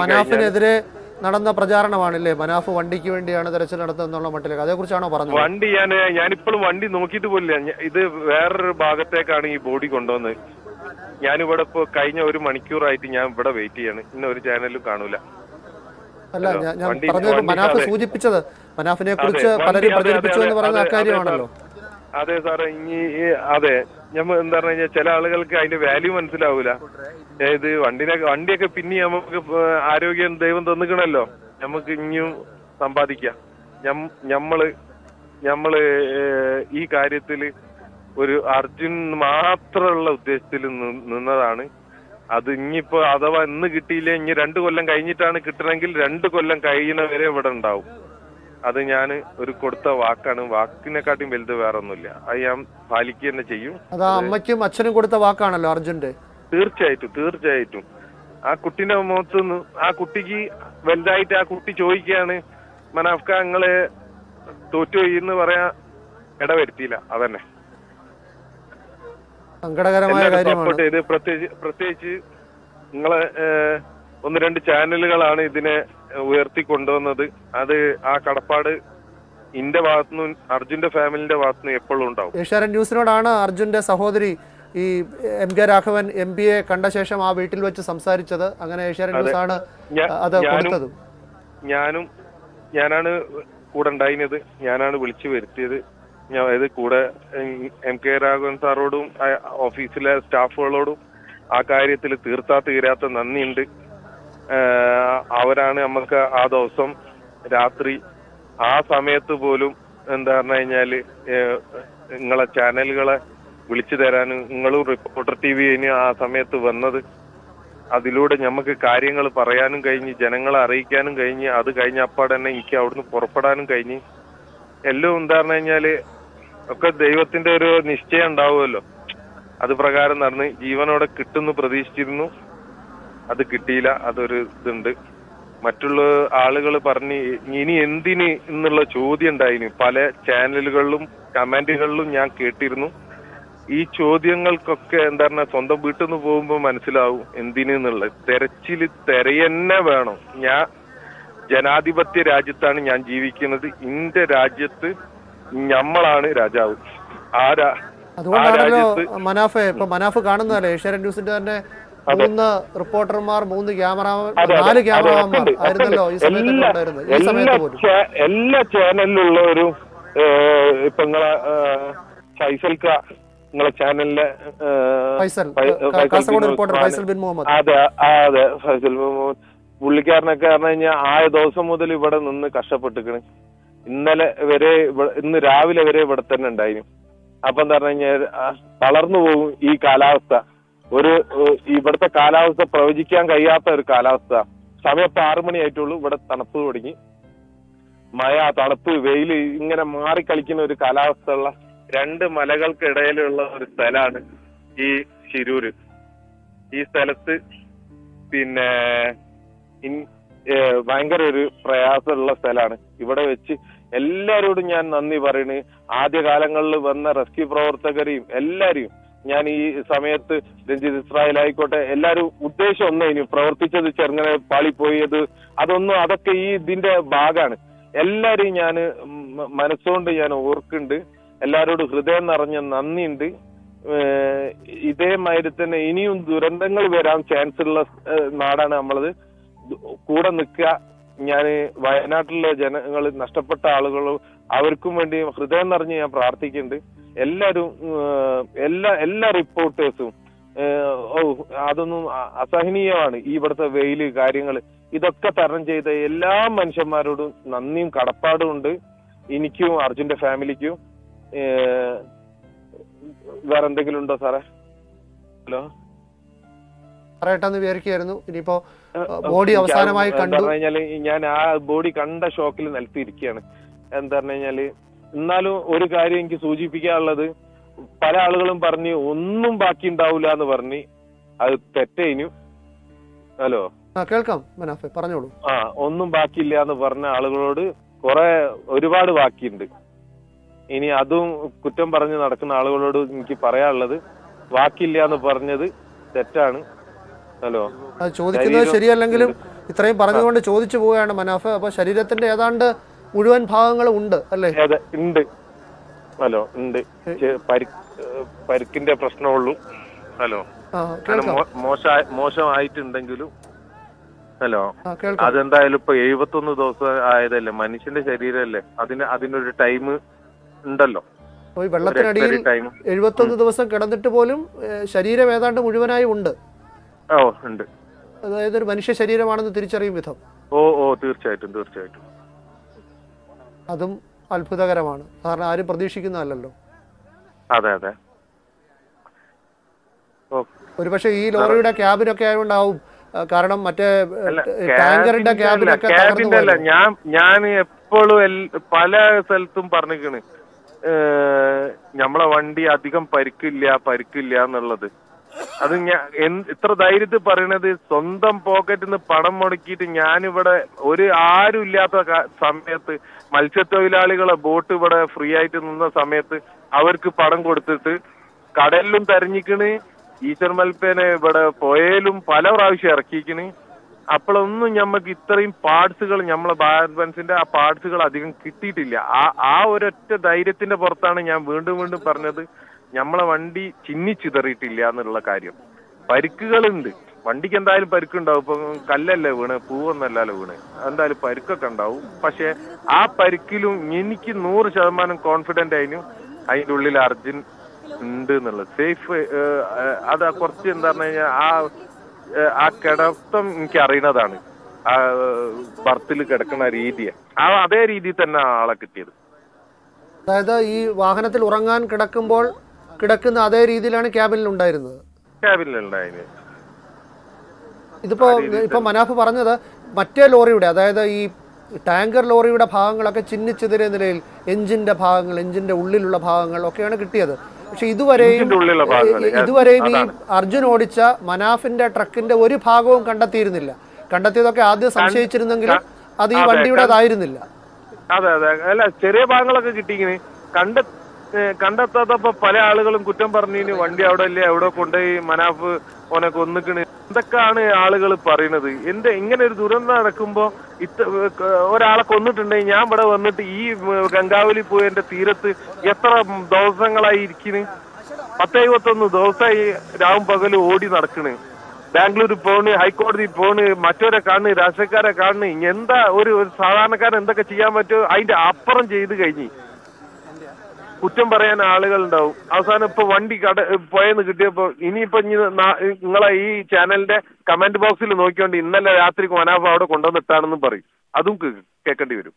മനാഫിനെതിരെ നടന്ന പ്രചാരണമാണല്ലേ മനാഫ് വണ്ടിക്ക് വേണ്ടിയാണ് തെരച്ചിൽ നടത്തുന്നുള്ള മട്ടിലേക്ക്? അതേക്കുറിച്ചാണോ പറഞ്ഞത്? വണ്ടി ഞാൻ ഞാനിപ്പോഴും വണ്ടി നോക്കിയിട്ട് പോലില്ല. ഇത് വേറൊരു ഭാഗത്തേക്കാണ് ഈ ബോഡി കൊണ്ടുവന്നത് ഞാനിവിടെ ഇപ്പൊ കഴിഞ്ഞ ഒരു മണിക്കൂറായിട്ട് ഞാൻ ഇവിടെ വെയിറ്റ് ചെയ്യാണ്. ഇന്ന ഒരു ചാനലും കാണൂല. അല്ല ഞാൻ പറഞ്ഞത് മനാഫ് സൂചിപ്പിച്ചത്. മനാഫിനെ കുറിച്ച് പലരും പ്രചരിപ്പിച്ചു എന്ന് പറയുന്ന അക്കാര്യമാണല്ലോ അതെ സാറേ ഇനി അതെ ഞമ്മ എന്താ പറഞ്ഞു കഴിഞ്ഞാൽ ചില ആളുകൾക്ക് അതിന്റെ വാല്യൂ മനസ്സിലാവൂല. ഏത് വണ്ടിനെ വണ്ടിയൊക്കെ പിന്നെ നമുക്ക് ആരോഗ്യം ദൈവം തന്നിക്കണല്ലോ. നമുക്ക് ഇനിയും സമ്പാദിക്കാം. ഞമ്മൾ ഞമ്മൾ ഈ കാര്യത്തിൽ ഒരു അർജുൻ മാത്രമുള്ള ഉദ്ദേശത്തിൽ നിന്നതാണ്. അത് ഇനിയിപ്പോ അഥവാ ഇന്ന് കിട്ടിയില്ല ഇനി രണ്ടു കൊല്ലം കഴിഞ്ഞിട്ടാണ് കിട്ടണമെങ്കിൽ രണ്ട് കൊല്ലം കഴിയുന്ന വരെ ഇവിടെ ഉണ്ടാവും. അത് ഞാൻ ഒരു കൊടുത്ത വാക്കാണ്. വാക്കിനെക്കാട്ടിയും വലുത് വേറെ ഒന്നുമില്ല അത് ഞാൻ പാലിക്കുക തന്നെ ചെയ്യും. അതാ അമ്മയ്ക്കും അച്ഛനും കൊടുത്ത വാക്കാണല്ലോ അർജുന്റെ തീർച്ചയായിട്ടും തീർച്ചയായിട്ടും. ആ കുട്ടീന്റെ മുഖത്ത് നിന്ന് ആ കുട്ടിക്ക് വലുതായിട്ട് ആ കുട്ടി ചോദിക്കുകയാണ് മനാഫ്ക നിങ്ങൾ തോറ്റുപോയി എന്ന് പറയാ ഇടവരുത്തിയില്ല. അതന്നെ. സങ്കടകരമായ കാര്യമാണ്. പ്രത്യേകിച്ച് പ്രത്യേകിച്ച് നിങ്ങളെ ഒന്ന് രണ്ട് ചാനലുകളാണ് ഇതിനെ ഉയർത്തി കൊണ്ടുവന്നത് അത് ആ കടപ്പാട് ഇന്റെ ഭാഗത്തുനിന്നും അർജുന്റെ ഫാമിലിന്റെ ഭാഗത്തുനിന്നും എപ്പോഴും ഉണ്ടാവും. ഏഷ്യാനെറ്റ് ന്യൂസിനോടാണ് അർജുന്റെ സഹോദരി ഈ M K Raghavan M P A കണ്ട ശേഷം ആ വീട്ടിൽ വെച്ച് സംസാരിച്ചത്. അങ്ങനെ ഏഷ്യാനെറ്റ് ന്യൂസ് ആണ് അത് കൊടുത്തത്. ഞാനും ഞാനാണ് കൂടെ ഉണ്ടായിരുന്നത്. ഞാനാണ് വിളിച്ചു വരുത്തിയത്. ഞാൻ അതായത് കൂടെ എം- കെ രാഘവൻ സാറോടും ഓഫീസിലെ സ്റ്റാഫുകളോടും ആ കാര്യത്തിൽ തീർത്താ തീരാത്ത നന്ദിയുണ്ട്. അവരാണ് നമുക്ക് ആ ദിവസം രാത്രി ആ സമയത്ത് പോലും എന്താ പറഞ്ഞു കഴിഞ്ഞാൽ ഏഹ് നിങ്ങളെ ചാനലുകളെ വിളിച്ചു തരാനും നിങ്ങളും റിപ്പോർട്ടർ ടി വി ആ സമയത്ത് വന്നത് അതിലൂടെ നമുക്ക് കാര്യങ്ങൾ പറയാനും കഴിഞ്ഞ് ജനങ്ങളെ അറിയിക്കാനും കഴിഞ്ഞ് അത് കഴിഞ്ഞ അപ്പാടെ തന്നെ എനിക്ക് അവിടുന്ന് പുറപ്പെടാനും കഴിഞ്ഞ് എല്ലാം എന്താ പറഞ്ഞു കഴിഞ്ഞാൽ ഒക്കെ ദൈവത്തിന്റെ ഒരു നിശ്ചയം ഉണ്ടാവുമല്ലോ. അത് പ്രകാരം നടന്ന് ജീവനോടെ കിട്ടുന്നു പ്രതീക്ഷിച്ചിരുന്നു. അത് കിട്ടിയില്ല അതൊരു ഇതുണ്ട്. മറ്റുള്ള ആളുകൾ പറഞ്ഞ് ഇനി എന്തിന് എന്നുള്ള ചോദ്യം ഉണ്ടായിന്. പല ചാനലുകളിലും കമന്റുകളിലും ഞാൻ കേട്ടിരുന്നു. ഈ ചോദ്യങ്ങൾക്കൊക്കെ എന്താ പറഞ്ഞ സ്വന്തം വീട്ടിൽ നിന്ന് പോകുമ്പോൾ മനസ്സിലാവും എന്തിനെന്നുള്ളത് തെരച്ചിൽ തെരയന്നെ വേണം. ഞാൻ ജനാധിപത്യ രാജ്യത്താണ് ഞാൻ ജീവിക്കുന്നത്. ഇന്റെ രാജ്യത്ത് ഞമ്മളാണ് രാജാവ്. ആരാ ആ അതുകൊണ്ടാണല്ലോ രാജ്യത്ത് മനാഫെ ഇപ്പൊ മനാഫ് കാണുന്നതല്ലേ? ഏഷ്യാനെറ്റ് ന്യൂസിന്റെ തന്നെ മൂന്ന് റിപ്പോർട്ടർമാർ മൂന്ന് ക്യാമറാമാൻ നാല് അതെ, ക്യാമറാമാന്മാർ ആയിരുന്നല്ലോ ഈ ഉണ്ടായിരുന്നത്. ഈ സമയത്ത് പോലും. എല്ലാ ചാനലിലുള്ളവരും ഒരു ഇപ്പൊ നിങ്ങളെ ഫൈസൽക്ക നിങ്ങളെ ചാനലിലെ കാസർഗോഡ് റിപ്പോർട്ടർ ഫൈസൽ ബിൻ മുഹമ്മദ്. അതെ അതെ ഫൈസൽ ബിൻ മുഹമ്മദ്. പുള്ളിക്കാരനൊക്കെ പറഞ്ഞു കഴിഞ്ഞാൽ ആ ദിവസം മുതൽ ഇവിടെ നിന്ന് കഷ്ടപ്പെട്ടിക്കണ് ഇന്നലെ വരെ ഇന്ന് രാവിലെ വരെ ഇവിടെ തന്നെ ഉണ്ടായിരുന്നു അപ്പൊ എന്താ പറഞ്ഞു കഴിഞ്ഞാൽ തളർന്നു പോകും ഈ കാലാവസ്ഥ. ഒരു ഇവിടുത്തെ കാലാവസ്ഥ പ്രവചിക്കാൻ കഴിയാത്ത ഒരു കാലാവസ്ഥ. സമയം ഇപ്പൊ ആറു മണി ഇവിടെ തണുപ്പ് തുടങ്ങി. മഴ തണുപ്പ് വെയിൽ ഇങ്ങനെ മാറിക്കളിക്കുന്ന ഒരു കാലാവസ്ഥ ഉള്ള രണ്ട് മലകൾക്കിടയിലുള്ള ഒരു സ്ഥലമാണ് ഈ ശിരൂര്. ഈ സ്ഥലത്ത് പിന്നെ ഭയങ്കര ഒരു പ്രയാസമുള്ള സ്ഥലമാണ്. ഇവിടെ വെച്ച് എല്ലാരോടും ഞാൻ നന്ദി പറയുന്നത് ആദ്യ കാലങ്ങളിൽ വന്ന റെസ്ക്യൂ പ്രവർത്തകരെയും എല്ലാരെയും ഞാൻ ഈ സമയത്ത് രഞ്ജിത് ഇസ്രായേൽ ആയിക്കോട്ടെ എല്ലാവരും ഉദ്ദേശം ഒന്നേ ഇനി പ്രവർത്തിച്ചത് ചെറുങ്ങനെ പാളിപ്പോയത് അതൊന്നും അതൊക്കെ ഈ ഇതിന്റെ ഭാഗമാണ് എല്ലാരെയും ഞാൻ മനസ്സുകൊണ്ട് ഞാൻ ഓർക്കുന്നുണ്ട്. എല്ലാരോടും ഹൃദയം നിറഞ്ഞ നന്ദിയുണ്ട്. ഇതേമാതിരി തന്നെ ഇനിയും ദുരന്തങ്ങൾ വരാൻ ചാൻസ് ഉള്ള നാടാണ് നമ്മളത്. കൂടെ നിൽക്കുക. ഞാൻ വയനാട്ടിലെ ജനങ്ങൾ നഷ്ടപ്പെട്ട ആളുകളും അവർക്കും വേണ്ടി ഹൃദയം നിറഞ്ഞ് ഞാൻ പ്രാർത്ഥിക്കുന്നുണ്ട്. എല്ലാരും എല്ലാ എല്ലാ റിപ്പോർട്ടേഴ്സും ഓ അതൊന്നും അസഹനീയമാണ്. ഈ ഇവിടുത്തെ വെയിൽ കാര്യങ്ങൾ ഇതൊക്കെ തരണം ചെയ്ത എല്ലാ മനുഷ്യന്മാരോടും നന്ദിയും കടപ്പാടും ഉണ്ട്. എനിക്കും അർജുന്റെ ഫാമിലിക്കും. വേറെ എന്തെങ്കിലും ഉണ്ടോ സാറേ? ഹലോ? പറയട്ടെന്ന് വിചാരിക്കുകയായിരുന്നു. ഇനിയിപ്പോ ബോഡി അവസാനമായി കണ്ടു. ഞാൻ ആ ബോഡി കണ്ട ഷോക്കിൽ നിലത്തിരിക്കുകയാണ് എന്താ പറഞ്ഞു കഴിഞ്ഞാൽ എന്നാലും ഒരു കാര്യം എനിക്ക് സൂചിപ്പിക്കാനുള്ളത് പല ആളുകളും പറഞ്ഞ് ഒന്നും ബാക്കി ഉണ്ടാവില്ല എന്ന് പറഞ്ഞ് അത് തെറ്റേനു. ഹലോ? കേൾക്കാം മനാഫെ പറഞ്ഞോളൂ. ആ ഒന്നും ബാക്കിയില്ല എന്ന് പറഞ്ഞ ആളുകളോട് കുറെ ഒരുപാട് ബാക്കിയുണ്ട് ഇനി അതും കുറ്റം പറഞ്ഞ് നടക്കുന്ന ആളുകളോട് എനിക്ക് പറയാനുള്ളത് ബാക്കിയില്ല എന്ന് പറഞ്ഞത് തെറ്റാണ്. ഹലോ? ചോദിക്കുന്നത് ശരിയല്ലെങ്കിലും ഇത്രയും പറഞ്ഞുകൊണ്ട് ചോദിച്ചു പോവുകയാണ് മനാഫ്. അപ്പൊ ശരീരത്തിന്റെ ഏതാണ്ട് മുഴുവൻ ഭാഗങ്ങളും ഉണ്ട് അല്ലേ? അതെ ഉണ്ട്. ഹലോ ഉണ്ട്. പരിക്കിന്റെ പ്രശ്നമുള്ളൂ. ഹലോ. മോശമായിട്ടുണ്ടെങ്കിലും ഹലോ അതെന്തായാലും ഇപ്പൊ എഴുപത്തൊന്ന് ദിവസം ആയതല്ലേ? മനുഷ്യന്റെ ശരീരമല്ലേ അതിന് അതിനൊരു ടൈം ഉണ്ടല്ലോ. വെള്ളത്തിനടിയിൽ എഴുപത്തൊന്ന് ദിവസം കിടന്നിട്ട് പോലും ശരീരം ഏതാണ്ട് മുഴുവനായി ഉണ്ട്. ഓ ഉണ്ട്. അതായത് ഒരു മനുഷ്യ ശരീരമാണെന്ന് തിരിച്ചറിയും വിധം. ഓ ഓ തീർച്ചയായിട്ടും തീർച്ചയായിട്ടും. അതും അത്ഭുതകരമാണ്. കാരണം ആരും പ്രതീക്ഷിക്കുന്നതല്ലോ അതെ അതെ. ഒരുപക്ഷെ ഈ ലോറിയുടെ ക്യാബിനൊക്കെ ആയതുകൊണ്ടാവും കാരണം മറ്റേ ടാങ്കറിന്റെ ക്യാബിന്റെ അല്ല, ക്യാബിനൊക്കെ ക്യാബിന്റെ അല്ല ഞാൻ ഞാൻ എപ്പോഴും പല സ്ഥലത്തും പറഞ്ഞിരിക്കണ്. നമ്മളെ വണ്ടി അധികം പരിക്കില്ല പരിക്കില്ല എന്നുള്ളത്. അത് ഞാൻ ഇത്ര ധൈര്യത്തിൽ പറയണത് സ്വന്തം പോക്കറ്റിൽ നിന്ന് പണം മുടക്കിയിട്ട് ഞാനിവിടെ ഒരു ആരും ഇല്ലാത്ത സമയത്ത് മത്സ്യത്തൊഴിലാളികളെ ബോട്ട് ഇവിടെ ഫ്രീ ആയിട്ട് നിന്ന സമയത്ത് അവർക്ക് പണം കൊടുത്തിട്ട് കടലിലും തെരഞ്ഞിക്കണ് ഈശ്വർ മൽപ്പേനെ ഇവിടെ പോയാലും പല പ്രാവശ്യം ഇറക്കിക്കണ്. അപ്പോഴൊന്നും ഞമ്മക്ക് ഇത്രയും പാർട്സുകൾ നമ്മളെ ഭാരത് ബൻസിന്റെ ആ പാർട്സുകൾ അധികം കിട്ടിയിട്ടില്ല. ആ ആ ഒരൊറ്റ ധൈര്യത്തിന്റെ പുറത്താണ് ഞാൻ വീണ്ടും വീണ്ടും പറഞ്ഞത്. നമ്മളെ വണ്ടി ചിന്നി ചിന്നിച്ചിതറിയിട്ടില്ല എന്നുള്ള കാര്യം. പരിക്കുകളുണ്ട്. വണ്ടിക്ക് എന്തായാലും പരിക്കുണ്ടാവും. ഇപ്പൊ കല്ലല്ലേ വീണ് പൂവൊന്നല്ലല്ലോ വീണ്. എന്തായാലും പരിക്കൊക്കെ ഉണ്ടാവും. പക്ഷെ ആ പരിക്കിലും എനിക്ക് നൂറ് ശതമാനം കോൺഫിഡന്റ് ആയിരുന്നു അതിന്റെ ഉള്ളിൽ അർജുൻ ഉണ്ട് എന്നുള്ളത്. സേഫ് അത് കുറച്ച് എന്താ പറഞ്ഞു കഴിഞ്ഞാൽ ആ ആ കിടത്തം എനിക്ക് അറിയണതാണ് ആ ബർത്തിൽ കിടക്കുന്ന രീതിയെ. ആ അതേ രീതിയിൽ തന്നെ ആളെ കിട്ടിയത്. അതായത് ഈ വാഹനത്തിൽ ഉറങ്ങാൻ കിടക്കുമ്പോൾ കിടക്കുന്ന അതേ രീതിയിലാണ് ക്യാബിനിൽ ഉണ്ടായിരുന്നത്. ഇതിപ്പോ ഇപ്പൊ മനാഫ് പറഞ്ഞത് മറ്റേ ലോറിയുടെ അതായത് ഈ ടാങ്കർ ലോറിയുടെ ഭാഗങ്ങളൊക്കെ ചിഹ്നിച്ചെതിരെ നിലയിൽ എഞ്ചിന്റെ ഭാഗങ്ങൾ എഞ്ചിന്റെ ഉള്ളിലുള്ള ഭാഗങ്ങൾ ഒക്കെയാണ് കിട്ടിയത്. പക്ഷെ ഇതുവരെയും ഇതുവരെയും ഈ അർജുൻ ഓടിച്ച മനാഫിന്റെ ട്രക്കിന്റെ ഒരു ഭാഗവും കണ്ടെത്തിയിരുന്നില്ല. കണ്ടെത്തിയതൊക്കെ ആദ്യം സംശയിച്ചിരുന്നെങ്കിലും അത് ഈ വണ്ടിയുടേതായിരുന്നില്ല അതെ അതെ. അല്ല ചെറിയ ഭാഗങ്ങളൊക്കെ കിട്ടിയിങ്ങനെ. കണ്ട കണ്ടെത്താത്തപ്പോ പല ആളുകളും കുറ്റം പറഞ്ഞിന് വണ്ടി അവിടെ ഇല്ലേ എവിടെ കൊണ്ടുപോയി മനാഫ് ഓനെ കൊന്നിക്കണ്. എന്തൊക്കെയാണ് ആളുകൾ പറയുന്നത്? എന്റെ ഇങ്ങനെ ഒരു ദുരന്തം നടക്കുമ്പോ ഇത്ര ഒരാളെ കൊന്നിട്ടുണ്ടെങ്കിൽ ഞാൻ ഇവിടെ വന്നിട്ട് ഈ ഗംഗാവലി പോയതിന്റെ തീരത്ത് എത്ര ദിവസങ്ങളായി ഇരിക്കണ്? പത്തെഴുപത്തൊന്ന് ദിവസമായി രാവും പകലും ഓടി നടക്കണ്. ബാംഗ്ലൂർ പോണ് ഹൈക്കോടതി പോണ് മറ്റവരെ കാണുന്നു രാഷ്ട്രീയക്കാരെ ഇനി എന്താ ഒരു ഒരു സാധാരണക്കാരൻ എന്തൊക്കെ ചെയ്യാൻ പറ്റുമോ? അതിന്റെ അപ്പുറം ചെയ്ത് കഴിഞ്ഞ്. കുറ്റം പറയാൻ ആളുകൾ ഉണ്ടാവും അവസാനം ഇപ്പൊ വണ്ടി കട പോയെന്ന് കിട്ടിയപ്പോ ഇനിയിപ്പോ നിങ്ങളെ ഈ ചാനലിന്റെ കമന്റ് ബോക്സിൽ നോക്കിക്കൊണ്ട് ഇന്നലെ രാത്രി കോനാഫ് അവിടെ കൊണ്ടുവന്നിട്ടാണെന്നും പറയും. അതും കേൾക്കേണ്ടി വരും.